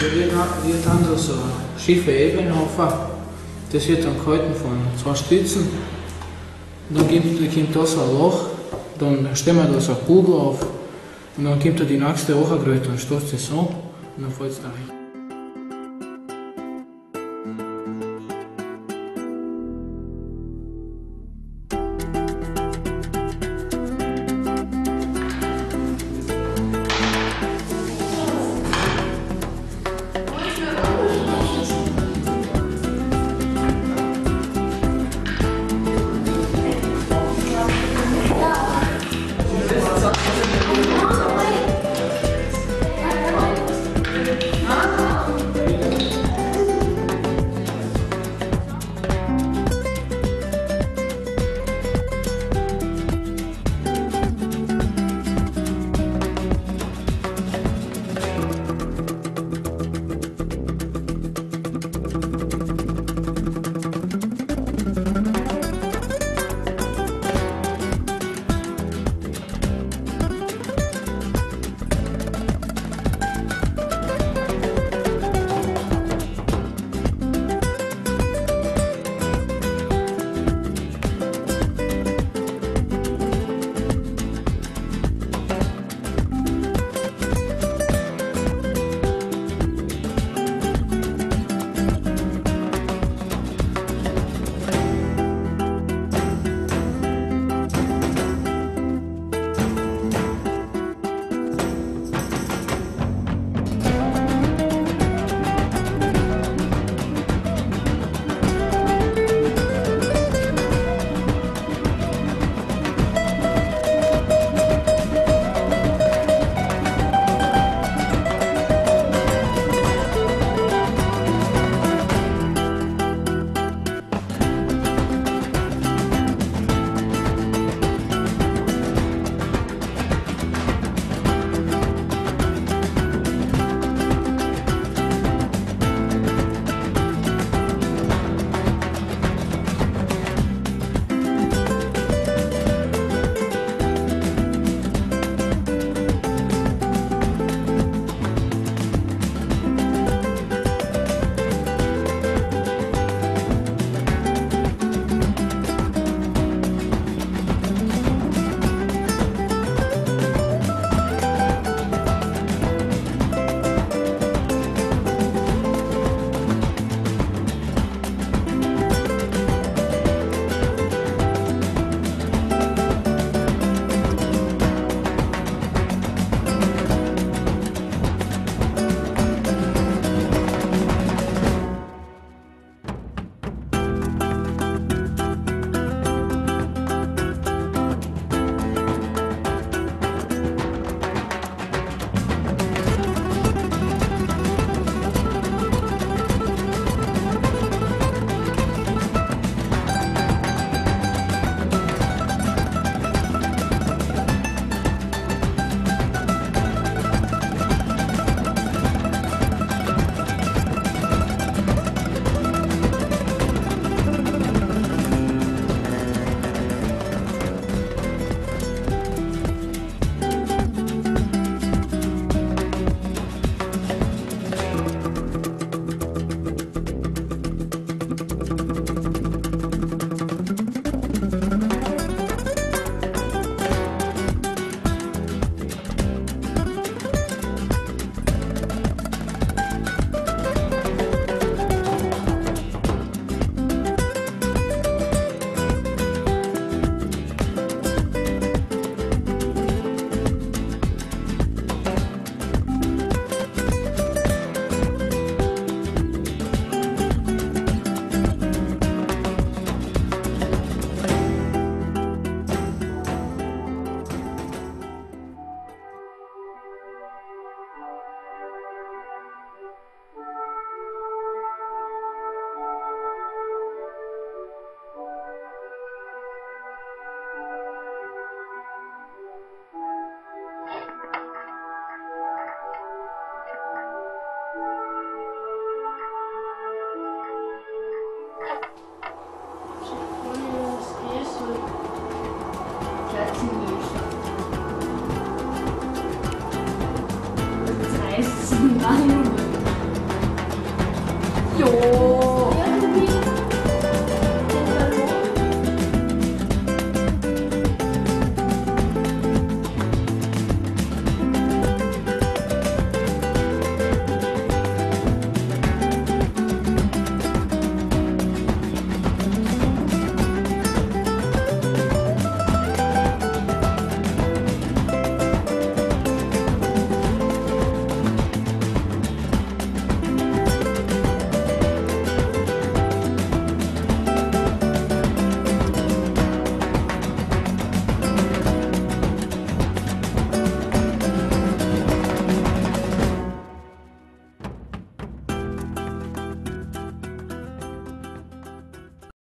wird, wird dann so schiefe Ebene haben. Das wird dann gehalten von zwei Stützen. Und dann kommt, kommt da so ein Loch, dann stellen wir da so eine Kugel auf und dann kommt da die nächste Ochergröte und stoßt das an und dann fällt es da rein. よー。